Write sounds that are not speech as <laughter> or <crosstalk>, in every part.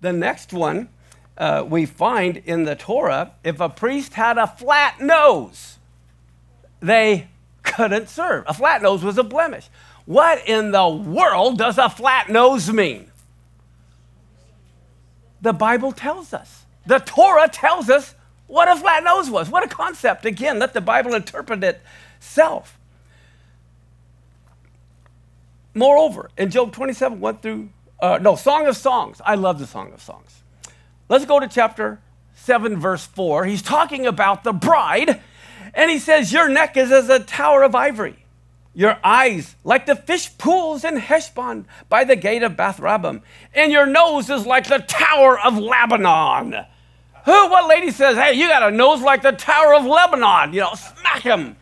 The next one uh, we find in the Torah if a priest had a flat nose, they couldn't serve. A flat nose was a blemish. What in the world does a flat nose mean? The Bible tells us. The Torah tells us what a flat nose was. What a concept. Again, let the Bible interpret itself. Moreover, in Job 27, 1 through, uh, no, Song of Songs. I love the Song of Songs. Let's go to chapter 7, verse 4. He's talking about the bride, and he says, Your neck is as a tower of ivory, your eyes like the fish pools in Heshbon by the gate of Bath-rabbim, and your nose is like the tower of Lebanon. Who, what lady says, Hey, you got a nose like the tower of Lebanon? You know, smack him.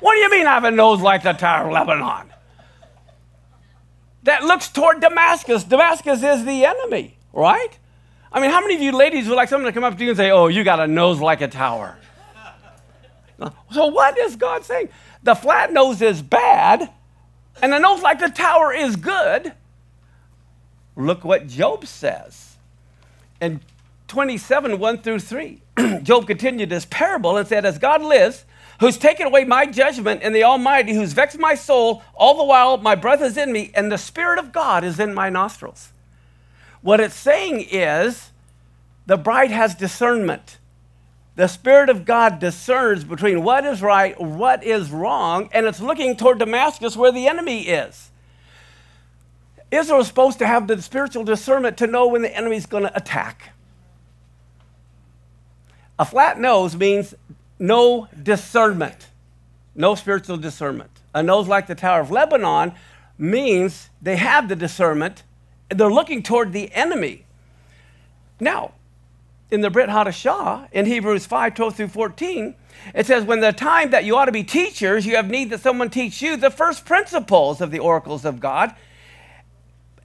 What do you mean I have a nose like the tower of Lebanon? That looks toward Damascus. Damascus is the enemy, right? I mean, how many of you ladies would like someone to come up to you and say, Oh, you got a nose like a tower? <laughs> So, what is God saying? The flat nose is bad, and the nose like the tower is good. Look what Job says. In 27, 1 through 3, <clears throat> Job continued this parable and said, As God lives, who's taken away my judgment, and the Almighty, who's vexed my soul, all the while my breath is in me, and the Spirit of God is in my nostrils. What it's saying is the bride has discernment. The Spirit of God discerns between what is right, what is wrong, and it's looking toward Damascus where the enemy is. Israel is supposed to have the spiritual discernment to know when the enemy is going to attack. A flat nose means no discernment, no spiritual discernment. A nose like the Tower of Lebanon means they have the discernment, and they're looking toward the enemy. Now, in the Brit Hadashah, in Hebrews 5 12 through 14, it says, When the time that you ought to be teachers, you have need that someone teach you the first principles of the oracles of God,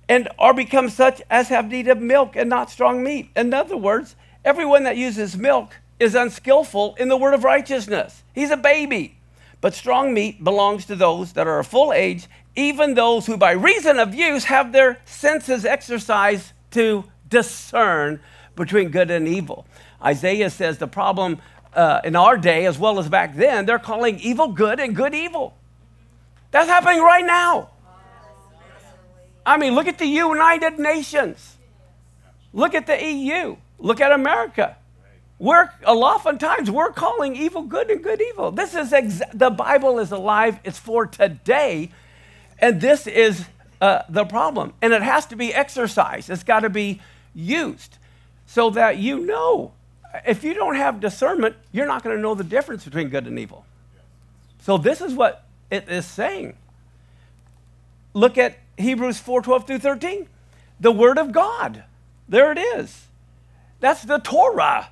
and are become such as have need of milk and not strong meat. In other words, everyone that uses milk is unskillful in the word of righteousness. He's a baby. But strong meat belongs to those that are of full age, even those who by reason of use have their senses exercised to discern between good and evil. Isaiah says the problem uh, in our day, as well as back then, they're calling evil good and good evil. That's happening right now. I mean, look at the United Nations. Look at the EU. Look at America. We're oftentimes we're calling evil good and good evil. This is the Bible is alive. It's for today, and this is uh, the problem. And it has to be exercised. It's got to be used so that you know. If you don't have discernment, you're not going to know the difference between good and evil. So this is what it is saying. Look at Hebrews 4 12 through 13. The Word of God. There it is. That's the Torah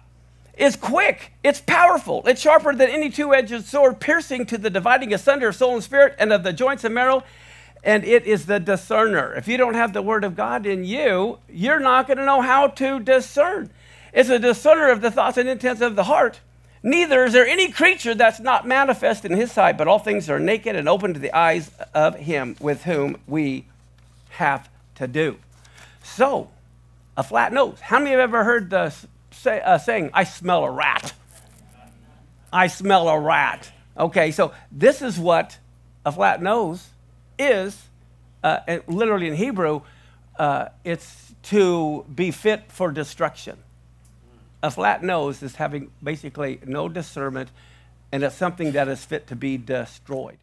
is quick, it's powerful, it's sharper than any two edged sword, piercing to the dividing asunder of soul and spirit and of the joints and marrow, and it is the discerner. If you don't have the word of God in you, you're not going to know how to discern. It's a discerner of the thoughts and intents of the heart. Neither is there any creature that's not manifest in his sight, but all things are naked and open to the eyes of him with whom we have to do. So, a flat nose. How many have ever heard the say, uh, saying, I smell a rat. I smell a rat. Okay, so this is what a flat nose is. Uh, literally in Hebrew, uh, it's to be fit for destruction. A flat nose is having basically no discernment, and it's something that is fit to be destroyed.